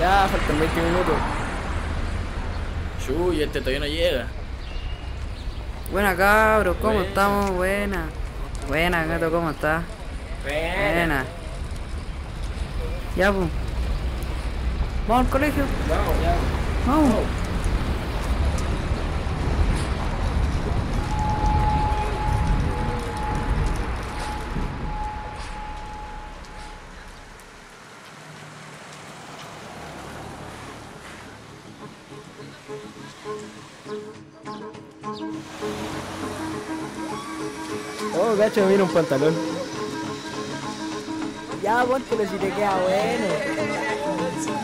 Ya, faltan 20 minutos. Chuy, este todavía no llega. Buena cabros, ¿cómo Buena. estamos? Buena. Buena, gato, ¿cómo estás? Buena. Ya, pues. Vamos al colegio. Vamos, ya. Vamos. Oh, gacho, mira un pantalón. Ya, póntelo si te queda bueno.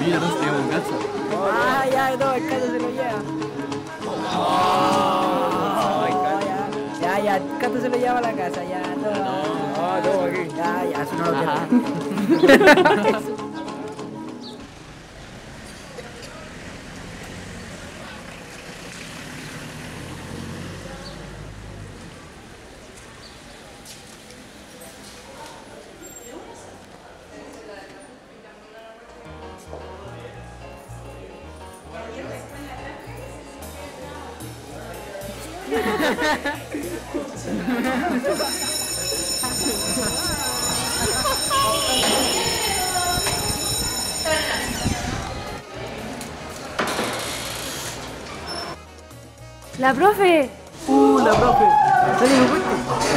Mira, no se un gato. Ah, ya, no, el cato se lo lleva. Ya, ya, el cato se lo lleva a la casa, ya, no. Ah, no, aquí. Ya, ya, eso no lo La profe. Uh, la profe.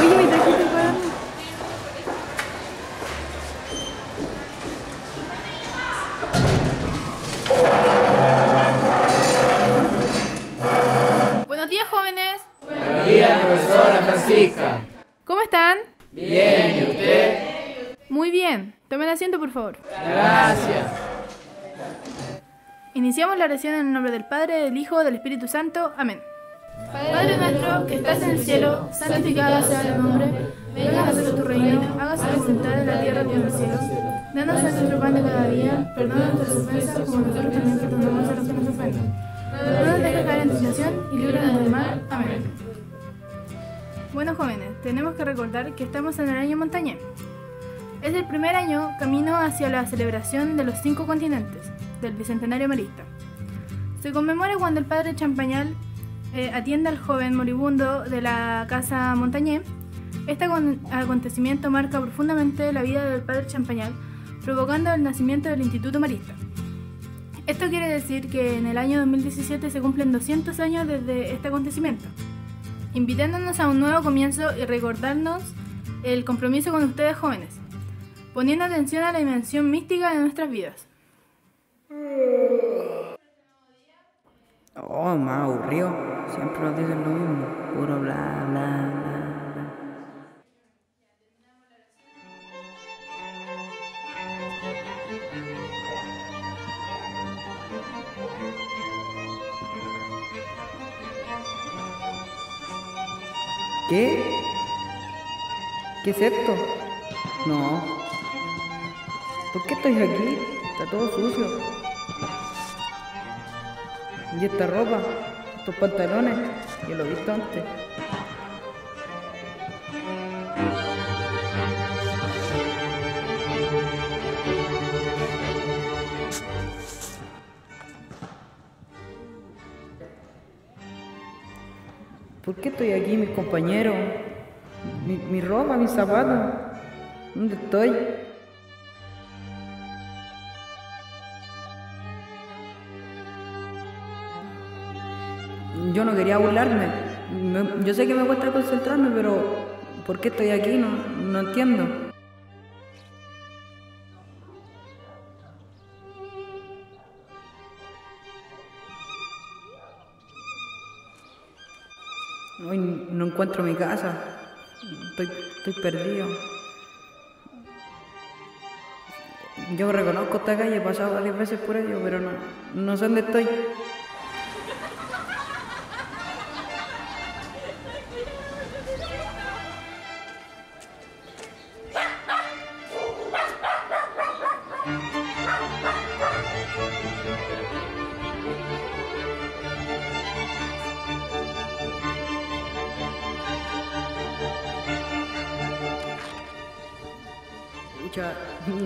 Oye, me trajiste Gracias. Iniciamos la oración en el nombre del Padre, del Hijo, del Espíritu Santo. Amén. Padre nuestro que estás en el cielo, santificado sea tu nombre. Venga a nosotros tu reino, hágase tu voluntad en la tierra como en el cielo. Danos nuestro pan de cada día, perdona nuestras ofensas como nosotros también perdonamos a los que nos ofenden. No nos dejes caer en tentación y líbranos del mal. Amén. Bueno jóvenes, tenemos que recordar que estamos en el año montañés. Es el primer año camino hacia la celebración de los cinco continentes, del Bicentenario Marista. Se conmemora cuando el padre Champañal eh, atiende al joven moribundo de la casa Montañé. Este acon- acontecimiento marca profundamente la vida del padre Champañal, provocando el nacimiento del Instituto Marista. Esto quiere decir que en el año 2017 se cumplen 200 años desde este acontecimiento, invitándonos a un nuevo comienzo y recordarnos el compromiso con ustedes jóvenes, poniendo atención a la dimensión mística de nuestras vidas. Oh, más. Siempre nos dicen lo mismo. Puro bla, bla, bla. ¿Qué? ¿Qué es esto? No. ¿Por qué estoy aquí? Está todo sucio. ¿Y esta ropa? ¿Estos pantalones? Yo lo he visto antes. ¿Por qué estoy aquí, mis compañeros? Mi, mi ropa, mis zapatos. ¿Dónde estoy? Yo no quería burlarme. Me- yo sé que me cuesta concentrarme, pero ¿por qué estoy aquí? No, no entiendo. Hoy no encuentro mi casa. Estoy, estoy perdido. Yo reconozco esta calle, he pasado varias veces por ello, pero no, no sé dónde estoy.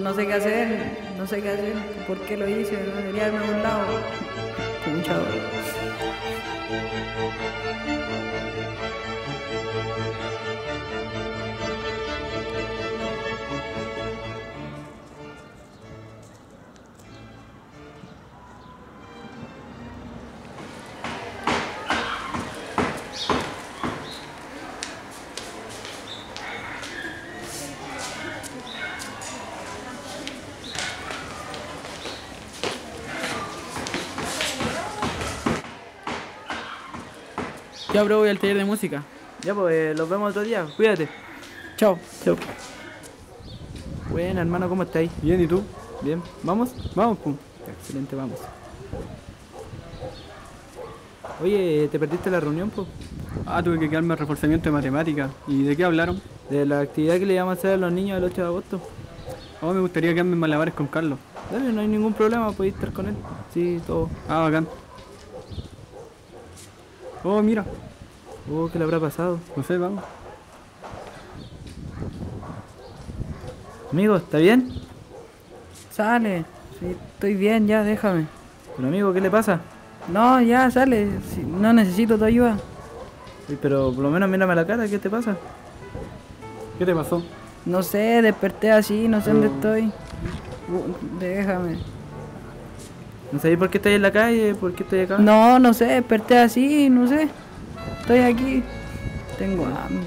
No sé qué hacer, no sé qué hacer, por qué lo hice, no debería haberme a un lado. Con mucha dolor. Ya, bro, voy al taller de música. Ya, pues eh, los vemos otro día. Cuídate. Chao. Chao. Bueno, hermano, ¿cómo estáis? Bien, ¿y tú? Bien. ¿Vamos? Vamos, pum. Excelente, vamos. Oye, ¿te perdiste la reunión, pues? Ah, tuve que quedarme al reforzamiento de matemáticas. ¿Y de qué hablaron? De la actividad que le íbamos a hacer a los niños el 8 de agosto. Oh, me gustaría quedarme en malabares con Carlos. Dale, no hay ningún problema, podéis estar con él. Sí, todo. Ah, bacán. Oh, mira. Oh, ¿qué le habrá pasado? No sé, vamos. Amigo, ¿está bien? Sale, sí, estoy bien, ya, déjame. Pero amigo, ¿qué le pasa? No, ya, sale, sí, no necesito tu ayuda. Uy, pero por lo menos mírame la cara, ¿qué te pasa? ¿Qué te pasó? No sé, desperté así, no sé dónde estoy. Uh, déjame. ¿No sabéis por qué estáis en la calle? ¿Por qué estoy acá? No, no sé, desperté así, no sé. Estoy aquí. Tengo hambre.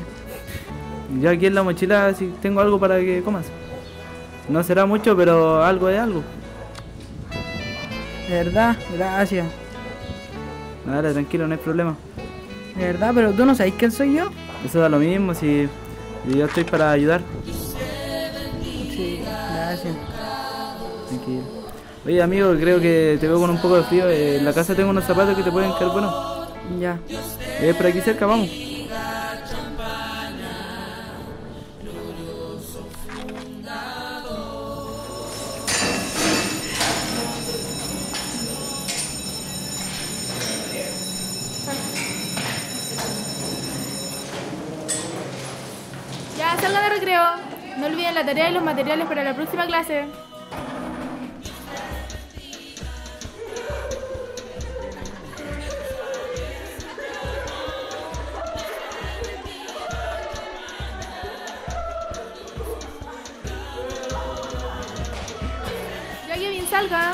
Yo aquí en la mochila si tengo algo para que comas. No será mucho, pero algo es algo. De verdad, gracias. Dale, tranquilo, no hay problema. De verdad, pero tú no sabes quién soy yo. Eso da lo mismo si si yo estoy para ayudar. Sí, gracias. Tranquilo. Oye amigo, creo que te veo con un poco de frío. Eh, En la casa tengo unos zapatos que te pueden quedar buenos. Ya. Eh, por aquí cerca, vamos. Ya, salgan de recreo. No olviden la tarea y los materiales para la próxima clase. Ya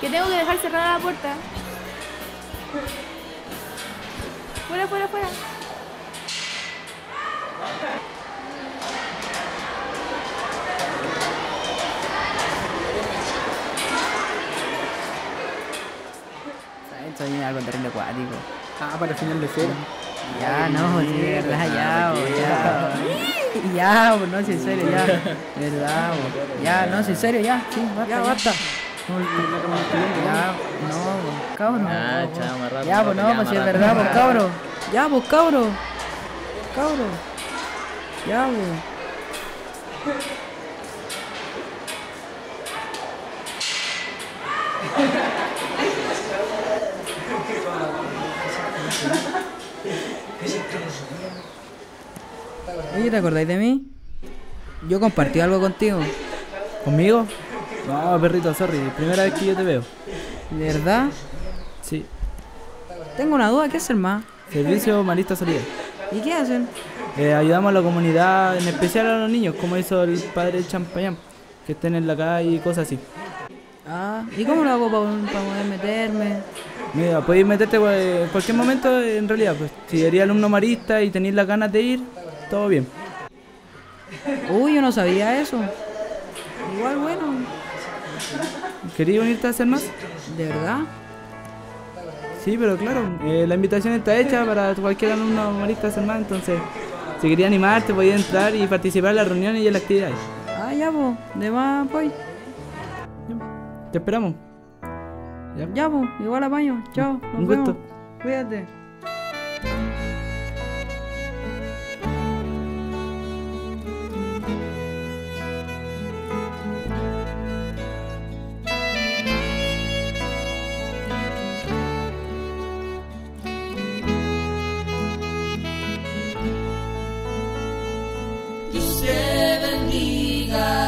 que tengo que dejar cerrada la puerta. Fuera, fuera, fuera. Soy algo terrible acuático. Ah, para el final de cero. Ya, no, sí, de verdad, ya, ya. Ya, bo, no, sí, en serio, ya. Verdad, bo. Ya, no, sí, en serio, ya. Sí, basta. Ya, basta. Ya, no, bo, cabro. Ah, rápido. Ya, pues no, pues si es verdad, pues cabro. Ya, pues cabro. Cabro. Ya, pues. Oye, ¿te acordáis de mí? Yo compartí algo contigo. ¿Conmigo? No, perrito, sorry. Primera vez que yo te veo. ¿De verdad? Sí. Tengo una duda, ¿qué hacer más? Servicio Marista Salida. ¿Y qué hacen? Eh, ayudamos a la comunidad, en especial a los niños, como hizo el padre Champañán, que estén en la calle y cosas así. Ah, ¿y cómo lo hago para poder meterme? Mira, podéis meterte pues, en cualquier momento, en realidad, pues si eres alumno marista y tenéis las ganas de ir, todo bien. Uy, yo no sabía eso. Igual bueno, ¿Querías unirte a hacer más? ¿de verdad? Sí, pero claro, eh, la invitación está hecha para cualquier alumno marista a hacer más, entonces, si querías animarte, podías entrar y participar en las reuniones y en las actividades. Ah, ya, pues, de más, pues. Te esperamos. Ya. Ya, pues, igual apaño. Chao, nos Un vemos. gusto. Cuídate. Dios te bendiga.